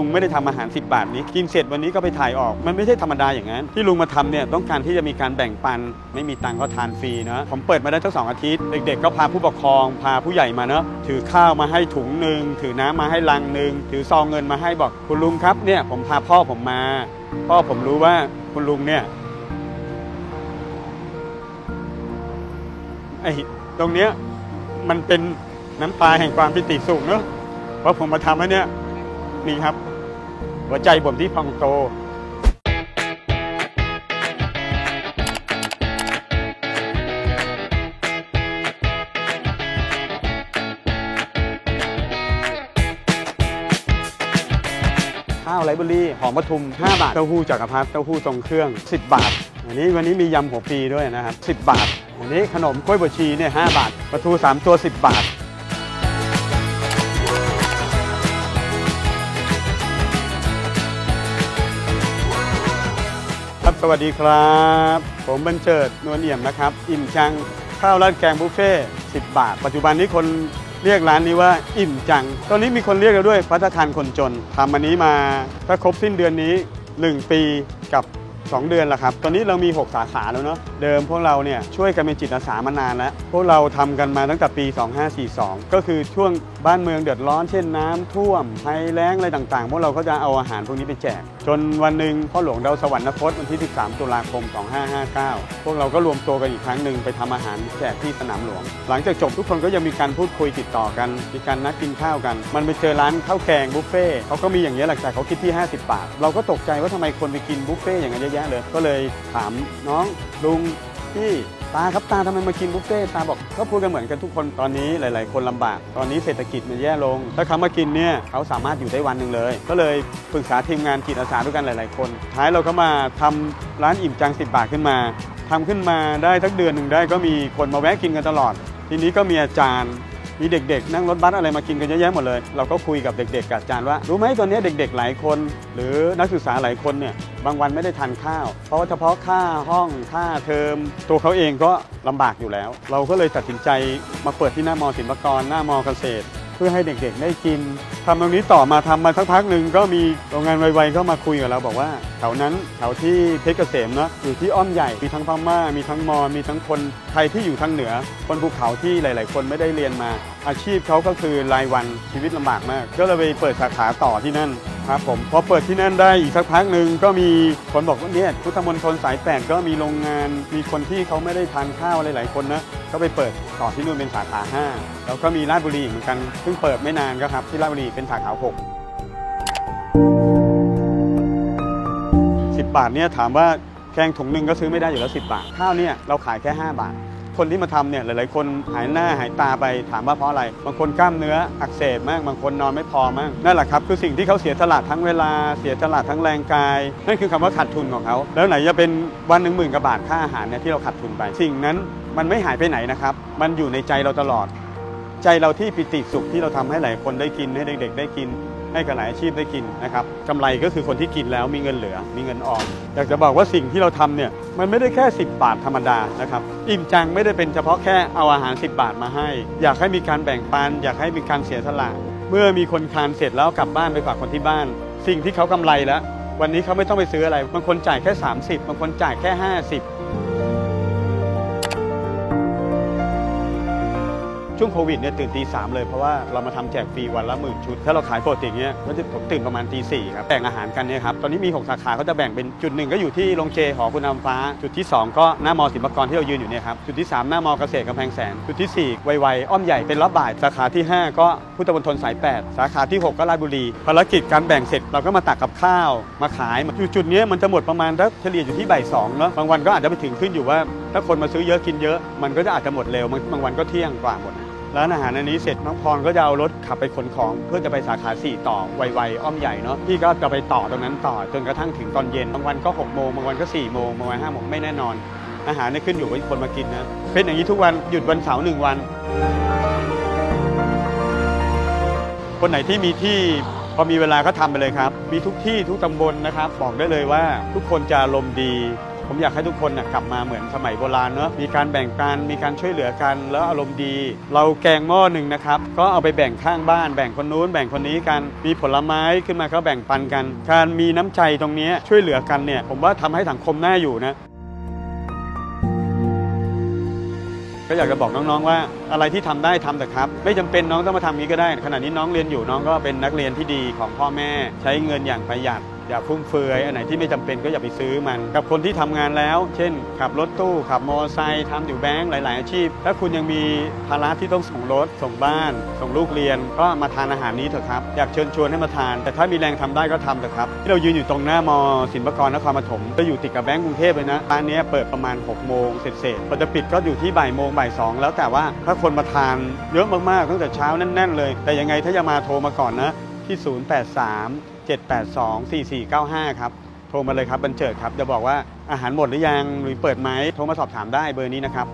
ลุงไม่ได้ทำอาหาร 10 บาทนี้ กินเสร็จวันนี้ก็ไปถ่ายออก มันไม่ใช่ธรรมดาอย่างนั้น ที่ลุงมาทำเนี่ยต้องการที่จะมีการแบ่งปัน ไม่มีตังค์ก็ทานฟรีเนาะผมเปิดมาได้ทั้งสองอาทิตย์ เด็กๆ ก็พาผู้ปกครอง พาผู้ใหญ่มาเนาะถือข้าวมาให้ถุงหนึ่งถือน้ำมาให้ลังหนึ่งถือซองเงินมาให้บอกคุณลุงครับเนี่ยผมพาพ่อผมมา พ่อผมรู้ว่าคุณลุงเนี่ยไอ้ตรงเนี้ยมันเป็นน้ำตาแห่งความปิติสุขเนาะเพราะผมมาทำแล้เนี่ย นี่ครับ หัวใจผมที่พองโตข้าวไรเบอรี่หอมปทุม 5 บาท เต้าหู้จักรพรรดิเต้าหู้ทรงเครื่อง 10 บาท อันนี้วันนี้มียำหัวปลีด้วยนะครับ 10 บาท อันนี้ขนมกล้วยบวชชีเนี่ย5บาทปลาทู3ตัว 10 บาท สวัสดีครับ ผมบรรเจิดนวลเอี่ยมนะครับ อิ่มจังข้าวราดแกงบุฟเฟ่ต์10บาท ปัจจุบันนี้คนเรียกร้านนี้ว่าอิ่มจัง ตอนนี้มีคนเรียกเราด้วยพัฒคารคนจนทำอันนี้มาถ้าครบสิ้นเดือนนี้ 1 ปีกับ2 เดือนแล้วครับ ตอนนี้เรามี 6 สาขาแล้วเนาะ เดิมพวกเราเนี่ยช่วยกันเป็นจิตอาสามานานแล้ว พวกเราทำกันมาตั้งแต่ปี 2542 ก็คือช่วง บ้านเมืองเดือดร้อนเช่นน้ำท่วมภัยแล้งอะไรต่างๆ พวกเราก็จะเอาอาหารพวกนี้ไปแจก จนวันหนึ่งพ่อหลวงดาวสวรรคตวันที่ 13 ตุลาคม 2559 พวกเราก็รวมตัวกันอีกครั้งหนึ่งไปทำอาหารแจกที่สนามหลวง หลังจากจบทุกคนก็ยังมีการพูดคุยติดต่อกัน มีการนัดกินข้าวกัน มันไปเจอร้านข้าวแกงบุฟเฟ่เขาก็มีอย่างนี้ยหละแต่เขาคิดที่ 50 บาท เราก็ตกใจว่าทำไมคนไปกินบุฟเฟ่อย่างนั้นเยอะแยะเลย ก็เลยถามน้องลุงพี่ ตาครับตาทำไมมากินบุฟเฟ่ตาบอกก็พูดกันเหมือนกันทุกคนตอนนี้หลาย ๆ คนลำบาก ตอนนี้เศรษฐกิจมันแย่ลง ถ้าเขามากินเนี่ยเขาสามารถอยู่ได้วันหนึ่งเลย ก็เลยปรึกษาทีมงานจิตอาสาด้วยกันหลาย ๆ คนท้ายเราก็มาทำร้านอิ่มจัง10บาทขึ้นมาทำขึ้นมาได้สักเดือนหนึ่งได้ก็มีคนมาแวะกินกันตลอด ทีนี้ก็มีอาจารย์ มีเด็กๆ นั่งรถบัสอะไรมากินกันเยอะแยะหมดเลย เราก็คุยกับเด็กๆกับอาจารย์ว่า รู้ไหมตอนนี้เด็กๆ หลายคน หรือนักศึกษาหลายคนเนี่ยบางวันไม่ได้ทานข้าว เพราะว่าเฉพาะค่าห้องค่าเทอม ตัวเขาเองก็ลำบากอยู่แล้ว เราก็เลยตัดสินใจมาเปิดที่หน้ามอศิลปากรหน้ามอเกษตร เพื่อให้เด็กๆได้กินทำตรงนี้ต่อมาทำมาสักพักหนึ่งก็มีโรงงานไวๆก็มาคุยกับเราบอกว่าแถวนั้นแถวที่เพชรเกษมเนาะอยู่ที่อ้อมใหญ่มีทั้งพม่ามีทั้งมอญมีทั้งคนไทยที่อยู่ทางเหนือ คนภูเขาที่หลาย ๆ คนไม่ได้เรียนมา อาชีพเขาก็คือรายวันชีวิตลำบากมาก ก็เลยไปเปิดสาขาต่อที่นั่น ครับผมพอเปิดที่นั่นได้อีกสักพักหนึ่งก็มีคนบอกว่าเนี่ยพุทธมณฑลสายแปดก็มีโรงงานมีคนที่เขาไม่ได้ทานข้าวหลายคนนะก็ไปเปิดต่อที่นู่นเป็นสาขาห้าแล้วก็มีราชบุรีเหมือนกันเพิ่งเปิดไม่นานก็ครับที่ราชบุรีเป็นสาขาหก10บาทเนี่ยถามว่าแกงถุงหนึ่งก็ซื้อไม่ได้อยู่แล้ว10บาทข้าวเนี่ยเราขายแค่ 5 บาท คนที่มาทำเนี่ยหลาย ๆ คนหายหน้าหายตาไปถามว่าเพราะอะไร บางคนกล้ามเนื้ออักเสบมาก บางคนนอนไม่พอมากนั่นแหละครับคือสิ่งที่เขาเสียสละทั้งเวลาเสียสละทั้งแรงกาย นั่นคือคำว่าขาดทุนของเขา แล้วไหนจะเป็นวันหนึ่งหมื่นกว่าบาทค่าอาหารเนี่ยที่เราขาดทุนไป สิ่งนั้นมันไม่หายไปไหนนะครับ มันอยู่ในใจเราตลอด ใจเราที่ปิติสุขที่เราทำให้หลายคนได้กินให้เด็ก ๆ ได้กิน ให้กับหลายอาชีพได้กินนะครับกำไรก็คือคนที่กินแล้วมีเงินเหลือ มีเงินออมอยากจะบอกว่าสิ่งที่เราทำเนี่ยมันไม่ได้แค่ 10 บาทธรรมดานะครับอิ่มจังไม่ได้เป็นเฉพาะแค่เอาอาหาร 10 บาทมาให้ อยากให้มีการแบ่งปัน อยากให้มีการเสียสละเมื่อมีคนทานเสร็จแล้วกลับบ้านไปฝากคนที่บ้าน สิ่งที่เขากำไรแล้ว วันนี้เขาไม่ต้องไปซื้ออะไรบางคนจ่ายแค่ 30บางคนจ่ายแค่ 50 ช่วงโควิดเนี่ยตื่นตีสามเลยเพราะว่าเรามาทำแจกฟรีวันละหมื่นชุด ถ้าเราขายปกติเงี้ยก็จะผมตื่นประมาณตีสี่ครับแบ่งอาหารกันเนี่ยครับตอนนี้มี 6 สาขาเขาจะแบ่งเป็นจุดหนึ่งก็อยู่ที่โรงเจหอคุณน้ำฟ้า จุดที่ 2 ก็หน้ามอศิลปากรที่เรายืนอยู่เนี่ยครับจุดที่ 3 หน้ามอเกษตรกำแพงแสน จุดที่ 4 ไวๆอ้อมใหญ่เป็นรอบบ่าย สาขาที่ 5 ก็พุทธมณฑลสาย 8 สาขาที่ 6 ก็ราชบุรี ภารกิจการแบ่งเสร็จเราก็มาตักกับข้าว มาขายอยู่จุดเนี้ยมันจะหมดประมาณเฉลี่ยอยู่ที่บ่ายสองเนาะบางวันก็อาจจะไปถึงขึ้นอยู่ว่า ถ้าคนมาซื้อเยอะกินเยอะ มันก็จะอาจจะหมดเร็วบางวันก็เที่ยงกว่าหมด ร้านอาหารอันนี้เสร็จน้องพรก็จะเอารถขับไปขนของ เพื่อจะไปสาขา 4 ต่อไวๆอ้อมใหญ่เนาะพี่ก็จะไปต่อตรงนั้นต่อจนกระทั่งถึงตอนเย็นบางวันก็6โมงบางวันก็4โมงบางวัน5โมงไม่แน่นอน อาหารเนี่ยขึ้นอยู่กับคนมากินนะเป็นอย่างนี้ทุกวันหยุดวันเสาร์หนึ่งวัน คนไหนที่มีที่พอมีเวลาก็ทำไปเลยครับ มีทุกที่ทุกตำบลนะครับ บอกได้เลยว่าทุกคนจะอารมดี ผมอยากให้ทุกคนน่ะกลับมาเหมือนสมัยโบราณเนอะมีการแบ่งปันมีการช่วยเหลือกัน แล้วอารมณ์ดี เราแกงหม้อหนึ่งนะครับ ก็เอาไปแบ่งข้างบ้าน แบ่งคนนู้น แบ่งคนนี้กันมีผลไม้ขึ้นมาก็แบ่งปันกัน การมีน้ำใจตรงนี้ช่วยเหลือกันเนี่ย ผมว่าทำให้สังคมน่าอยู่นะก็อยากจะบอกน้องๆว่าอะไรที่ทำได้ทำแต่ครับ ไม่จำเป็นน้องต้องมาทำอย่านี้ก็ได้ ขณะนี้น้องเรียนอยู่น้องก็เป็นนักเรียนที่ดีของพ่อแม่ ใช้เงินอย่างประหยัด อย่าฟุ่มเฟือยอันไหนที่ไม่จำเป็นก็อย่าไปซื้อมัน กับคนที่ทำงานแล้ว เช่น ขับรถตู้ขับมอเตอร์ไซค์ทำอยู่แบงก์หลาย ๆ อาชีพ ถ้าคุณยังมีภาระที่ต้องส่งรถ ส่งบ้าน ส่งลูกเรียน ก็มาทานอาหารนี้เถอะครับ อยากเชิญชวนให้มาทาน แต่ถ้ามีแรงทำได้ก็ทำเถอะครับ ที่เรายืนอยู่ตรงหน้ามอศิลปากรนครปฐมก็อยู่ติดกับแบงก์กรุงเทพเลยนะร้านนี้เปิดประมาณ6โมงเสร็จๆพอจะปิดก็อยู่ที่บ่ายโมงบ่ายสองแล้วแต่ว่าถ้าคนมาทานเยอะมาก ๆ ตั้งแต่เช้าแน่น ๆ เลย แต่ยังไงถ้าจะมาโทรมาก่อนนะ ที่ 083 782 4495 ครับ โทรมาเลยครับบันเจิดครับ จะบอกว่าอาหารหมดหรือยังหรือเปิดไหมโทรมาสอบถามได้เบอร์นี้นะครับ